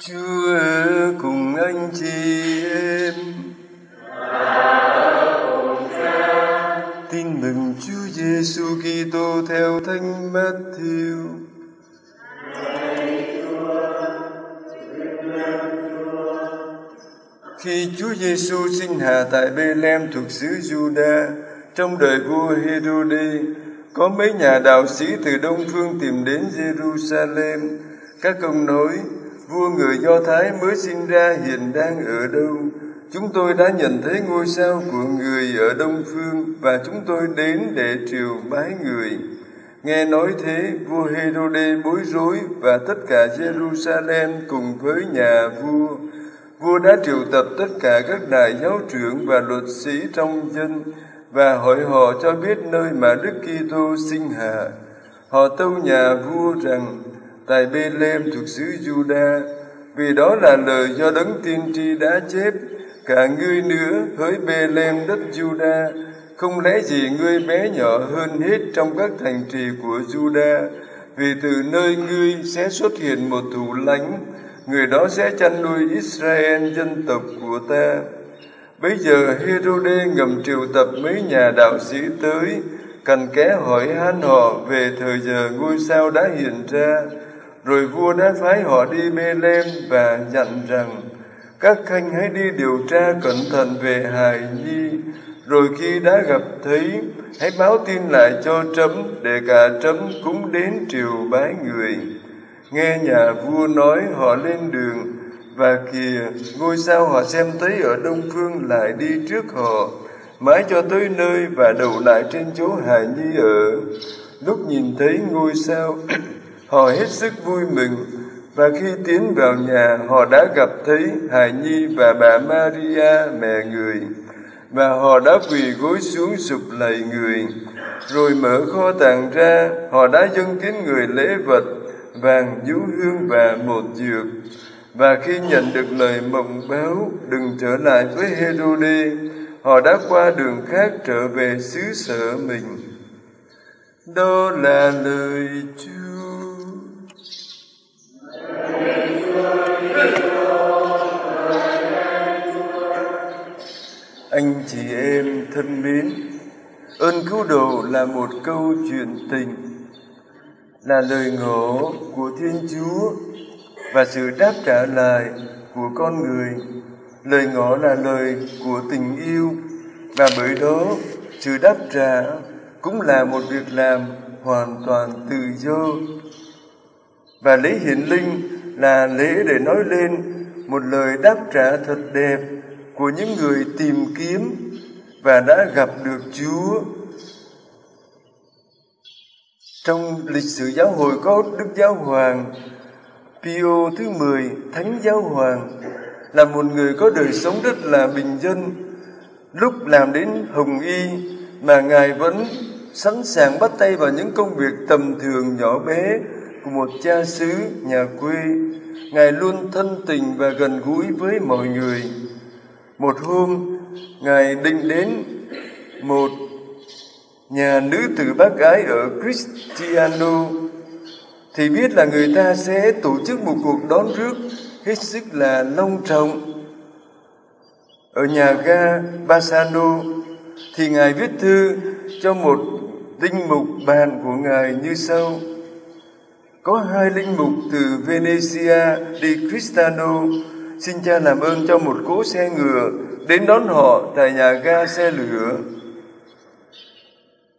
Chúa cùng anh chị em. Tin mừng Chúa Giêsu Kitô theo Thánh Matthew. Khi Chúa Giêsu sinh hạ tại Bethlehem thuộc xứ Juda, trong đời vua Herode, có mấy nhà đạo sĩ từ đông phương tìm đến Jerusalem. Các công nói, vua người Do Thái mới sinh ra hiện đang ở đâu? Chúng tôi đã nhận thấy ngôi sao của người ở đông phương và chúng tôi đến để triều bái người. Nghe nói thế, vua Herode bối rối và tất cả Jerusalem cùng với nhà vua. Vua đã triệu tập tất cả các đại giáo trưởng và luật sĩ trong dân và hỏi họ cho biết nơi mà Đức Kitô sinh hạ. Họ tâu nhà vua rằng tại Bethlehem thuộc xứ Juda, vì đó là lời do đấng tiên tri đã chép, cả ngươi nữa hỡi Bethlehem đất Juda, không lẽ gì ngươi bé nhỏ hơn hết trong các thành trì của Juda, vì từ nơi ngươi sẽ xuất hiện một thủ lãnh, người đó sẽ chăn nuôi Israel dân tộc của ta. Bây giờ Herode ngầm triệu tập mấy nhà đạo sĩ tới, cần kẽ hỏi han họ về thời giờ ngôi sao đã hiện ra. Rồi vua đã phái họ đi mê Bethlehem và dặn rằng, các khanh hãy đi điều tra cẩn thận về hài nhi, rồi khi đã gặp thấy, hãy báo tin lại cho trẫm để cả trẫm cũng đến triều bái người. Nghe nhà vua nói họ lên đường, và kìa ngôi sao họ xem thấy ở đông phương lại đi trước họ mãi cho tới nơi và đậu lại trên chỗ hài nhi ở lúc nhìn thấy ngôi sao họ hết sức vui mừng và khi tiến vào nhà họ đã gặp thấy hài nhi và bà maria mẹ người và họ đã quỳ gối xuống sụp lạy người rồi mở kho tàng ra họ đã dâng kính người lễ vật vàng nhũ hương và một dược và khi nhận được lời mộng báo đừng trở lại với Herode, họ đã qua đường khác trở về xứ sở mình. Đó là lời Chúa. Thân mến, ơn cứu độ là một câu chuyện tình, là lời ngỏ của Thiên Chúa và sự đáp trả lại của con người. Lời ngỏ là lời của tình yêu và bởi đó sự đáp trả cũng là một việc làm hoàn toàn tự do. Và lễ hiển linh là lễ để nói lên một lời đáp trả thật đẹp của những người tìm kiếm và đã gặp được Chúa. Trong lịch sử giáo hội có Đức Giáo Hoàng Pio thứ 10, Thánh Giáo Hoàng, là một người có đời sống rất là bình dân. Lúc làm đến Hồng Y mà Ngài vẫn sẵn sàng bắt tay vào những công việc tầm thường nhỏ bé của một cha xứ nhà quê. Ngài luôn thân tình và gần gũi với mọi người. Một hôm, Ngài định đến một nhà nữ tử bác gái ở Cristiano thì biết là người ta sẽ tổ chức một cuộc đón rước hết sức là long trọng. Ở nhà ga Bassano thì ngài viết thư cho một linh mục bàn của ngài như sau. Có hai linh mục từ Venezia đi Cristano xin cha làm ơn cho một cỗ xe ngựa đến đón họ tại nhà ga xe lửa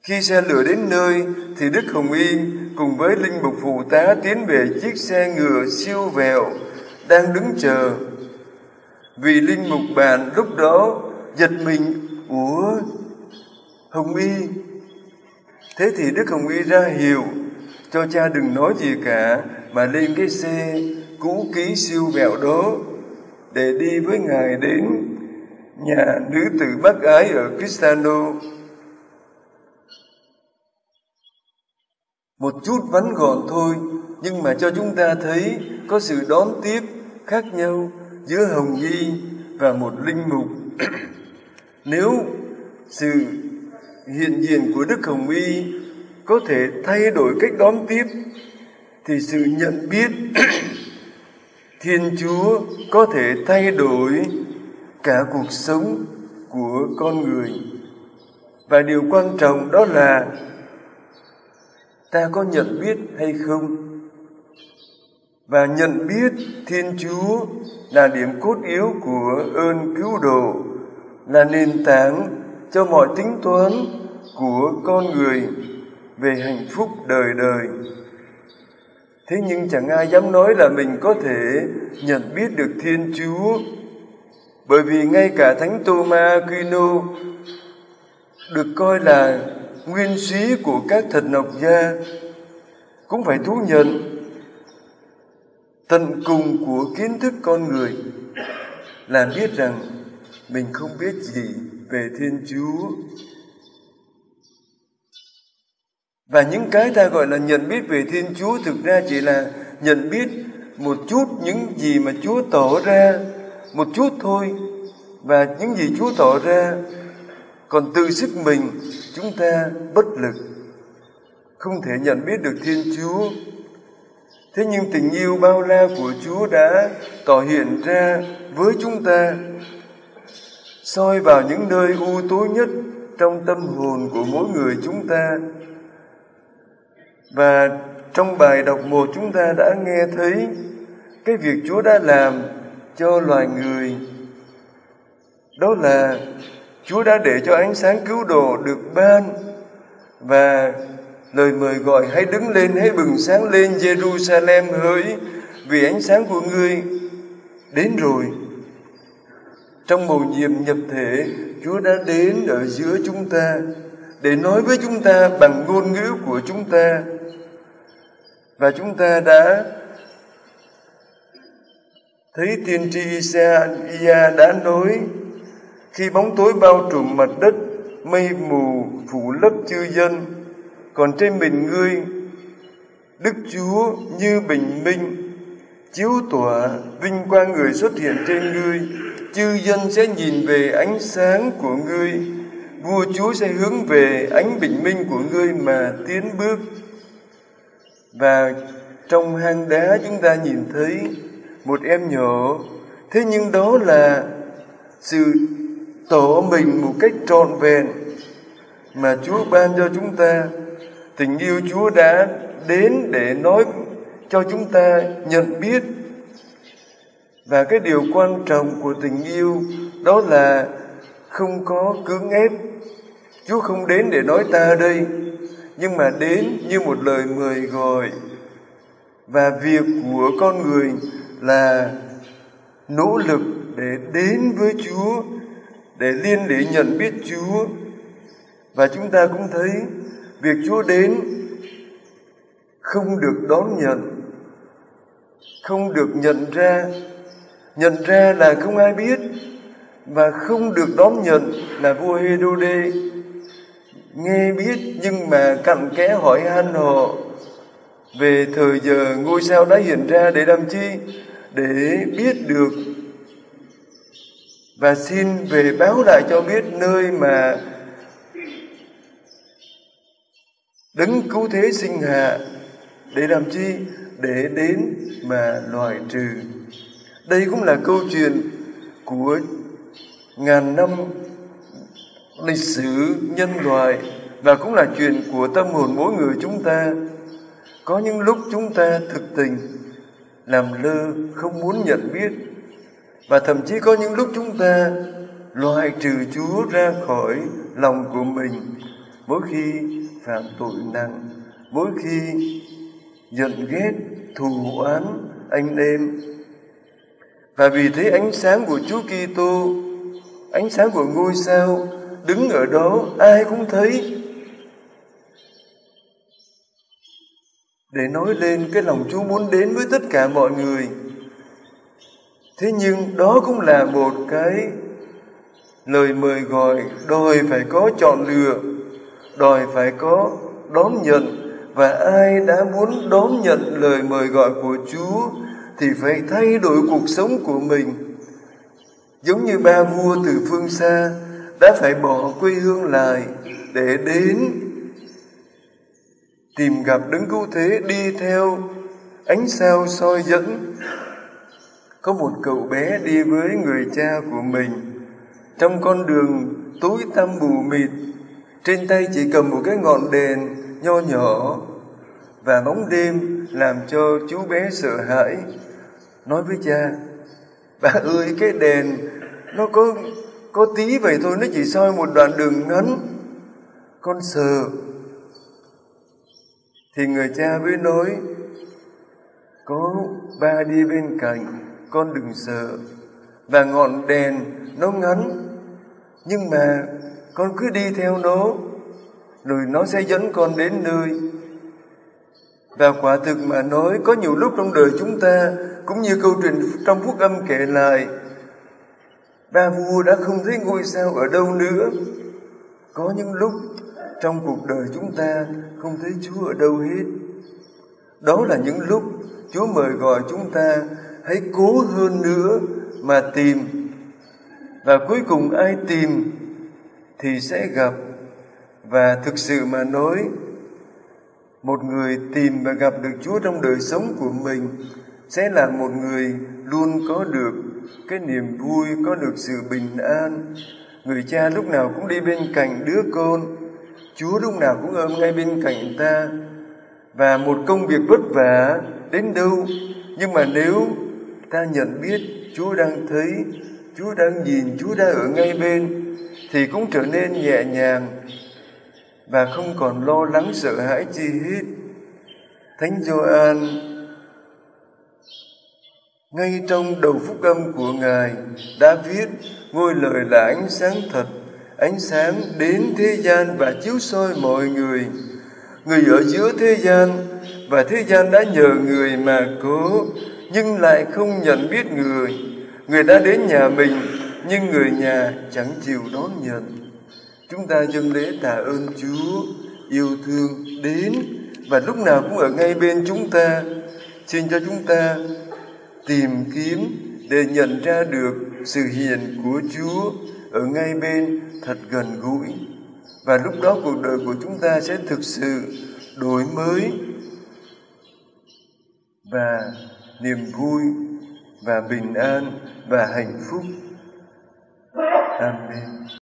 khi xe lửa đến nơi thì Đức Hồng Y cùng với linh mục phụ tá tiến về chiếc xe ngựa siêu vẹo đang đứng chờ. Vì linh mục bàn lúc đó giật mình, ủa Hồng Y. Thế thì Đức Hồng Y ra hiệu cho cha đừng nói gì cả mà lên cái xe cũ kỹ siêu vẹo đó để đi với ngài đến nhà nữ tử bác ái ở Cristano. Một chút vắn gọn thôi, nhưng mà cho chúng ta thấy có sự đón tiếp khác nhau giữa hồng y và một linh mục. Nếu sự hiện diện của đức hồng y có thể thay đổi cách đón tiếp, thì sự nhận biết Thiên Chúa có thể thay đổi cả cuộc sống của con người. Và điều quan trọng đó là ta có nhận biết hay không? Và nhận biết Thiên Chúa là điểm cốt yếu của ơn cứu độ, là nền tảng cho mọi tính toán của con người về hạnh phúc đời đời. Thế nhưng chẳng ai dám nói là mình có thể nhận biết được Thiên Chúa bởi vì ngay cả Thánh Thomas Aquino được coi là nguyên sĩ của các thần học gia cũng phải thú nhận tận cùng của kiến thức con người là biết rằng mình không biết gì về Thiên Chúa. Và những cái ta gọi là nhận biết về Thiên Chúa thực ra chỉ là nhận biết một chút những gì mà Chúa tỏ ra, một chút thôi. Và những gì Chúa tỏ ra, còn từ sức mình chúng ta bất lực, không thể nhận biết được Thiên Chúa. Thế nhưng tình yêu bao la của Chúa đã tỏ hiện ra với chúng ta soi vào những nơi u tối nhất trong tâm hồn của mỗi người chúng ta. Và trong bài đọc một chúng ta đã nghe thấy cái việc Chúa đã làm cho loài người. Đó là Chúa đã để cho ánh sáng cứu độ được ban và lời mời gọi hãy đứng lên, hãy bừng sáng lên Jerusalem hỡi, vì ánh sáng của ngươi đến rồi trong mầu nhiệm nhập thể, Chúa đã đến ở giữa chúng ta để nói với chúng ta bằng ngôn ngữ của chúng ta và chúng ta đã thấy tiên tri Isaia đã nói, khi bóng tối bao trùm mặt đất, mây mù phủ lấp chư dân, còn trên mình ngươi, Đức Chúa như bình minh, chiếu tỏa vinh quang người xuất hiện trên ngươi, chư dân sẽ nhìn về ánh sáng của ngươi. Vua chúa sẽ hướng về ánh bình minh của ngươi mà tiến bước và trong hang đá chúng ta nhìn thấy một em nhỏ. Thế nhưng đó là sự tỏ mình một cách trọn vẹn. Mà chúa ban cho chúng ta, tình yêu chúa đã đến để nói cho chúng ta nhận biết. Và cái điều quan trọng của tình yêu, đó là không có cưỡng ép. Chúa không đến để nói ta đây nhưng mà đến như một lời mời gọi. Và việc của con người là nỗ lực để đến với chúa, để liên để nhận biết chúa. Và chúng ta cũng thấy việc chúa đến không được đón nhận, không được nhận ra. Nhận ra là không ai biết và không được đón nhận là vua Herode nghe biết, nhưng mà cặn kẽ hỏi han họ về thời giờ, ngôi sao đã hiện ra để làm chi? Để biết được. Và xin về báo lại cho biết nơi mà đấng cứu thế sinh hạ. Để làm chi? Để đến mà loại trừ. Đây cũng là câu chuyện của ngàn năm lịch sử nhân loại và cũng là chuyện của tâm hồn mỗi người chúng ta. Có những lúc chúng ta thực tình làm lơ không muốn nhận biết. Và thậm chí có những lúc chúng ta loại trừ chúa ra khỏi lòng của mình. Mỗi khi phạm tội nặng mỗi khi giận ghét thù oán anh em. Và vì thế ánh sáng của Chúa Kitô, ánh sáng của ngôi sao đứng ở đó ai cũng thấy. Để nói lên cái lòng Chúa muốn đến với tất cả mọi người. Thế nhưng đó cũng là một cái lời mời gọi đòi phải có chọn lựa, đòi phải có đón nhận và ai đã muốn đón nhận lời mời gọi của Chúa thì phải thay đổi cuộc sống của mình giống như ba vua từ phương xa đã phải bỏ quê hương lại để đến tìm gặp đứng cứu thế đi theo ánh sao soi dẫn. Có một cậu bé đi với người cha của mình. Trong con đường tối tăm mù mịt, trên tay chỉ cầm một cái ngọn đèn nho nhỏ và bóng đêm làm cho chú bé sợ hãi, nói với cha bà ơi, cái đèn nó có có tí vậy thôi, nó chỉ soi một đoạn đường ngắn. Con sợ thì người cha mới nói, có ba đi bên cạnh, con đừng sợ. Và ngọn đèn nó ngắn, nhưng mà con cứ đi theo nó, rồi nó sẽ dẫn con đến nơi. Và quả thực mà nói, có nhiều lúc trong đời chúng ta, cũng như câu chuyện trong phúc âm kể lại ba vua đã không thấy ngôi sao ở đâu nữa. Có những lúc, trong cuộc đời chúng ta, không thấy chúa ở đâu hết. Đó là những lúc chúa mời gọi chúng ta, hãy cố hơn nữa mà tìm. Và cuối cùng ai tìm thì sẽ gặp. Và thực sự mà nói, một người tìm và gặp được chúa trong đời sống của mình sẽ là một người luôn có được cái niềm vui có được sự bình an. Người cha lúc nào cũng đi bên cạnh đứa con. Chúa lúc nào cũng ôm ngay bên cạnh ta. Và một công việc vất vả, đến đâu? Nhưng mà nếu ta nhận biết chúa đang thấy, chúa đang nhìn, chúa đang ở ngay bên, thì cũng trở nên nhẹ nhàng và không còn lo lắng sợ hãi chi hết. Thánh gioan ngay trong đầu phúc âm của ngài đã viết ngôi lời là ánh sáng thật, ánh sáng đến thế gian và chiếu soi mọi người. Người ở giữa thế gian và thế gian đã nhờ người mà có, nhưng lại không nhận biết người. Người đã đến nhà mình, nhưng người nhà chẳng chịu đón nhận. Chúng ta dâng lễ tạ ơn chúa, yêu thương đến, và lúc nào cũng ở ngay bên chúng ta. Xin cho chúng ta tìm kiếm để nhận ra được sự hiện của chúa ở ngay bên thật gần gũi. Và lúc đó cuộc đời của chúng ta sẽ thực sự đổi mới và niềm vui và bình an và hạnh phúc. Amen.